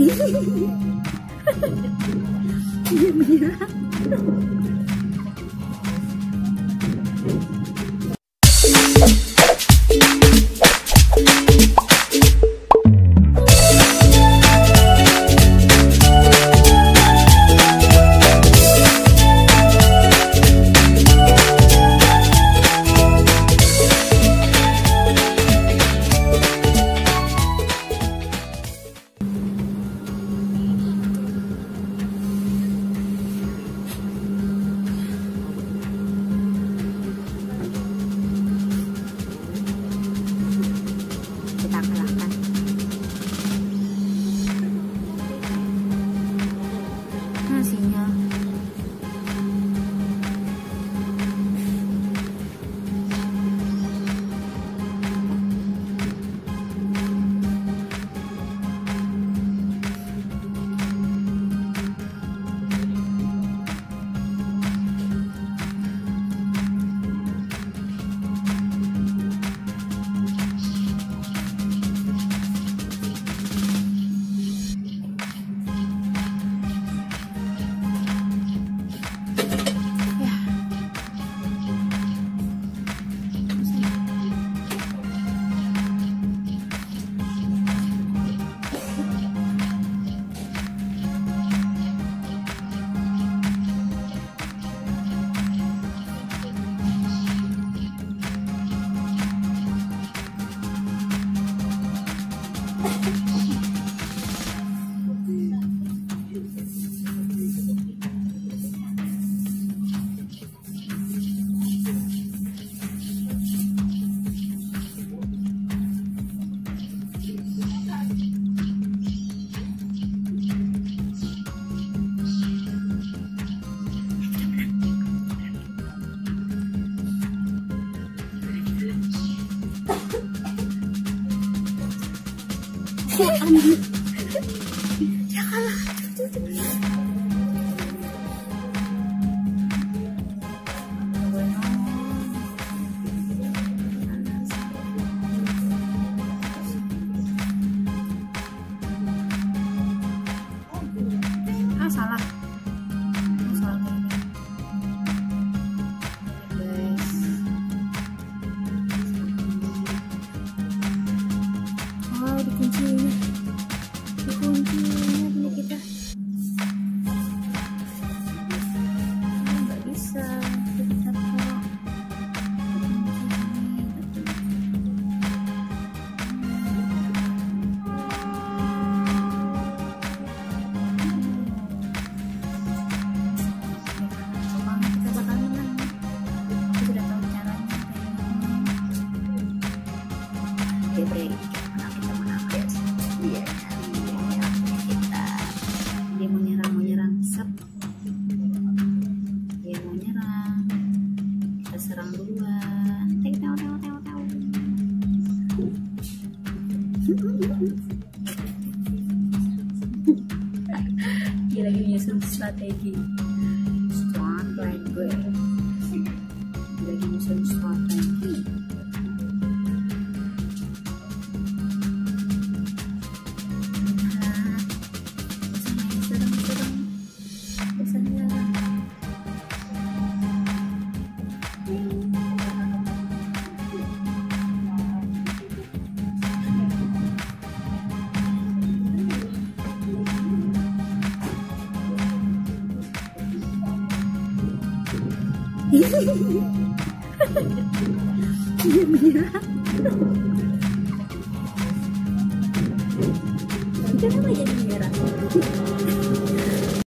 ยิ้มยิ้ม 天安门天安 dia lagi nyusun strategi. Strong like gue Mira. Kenapa jadi merah?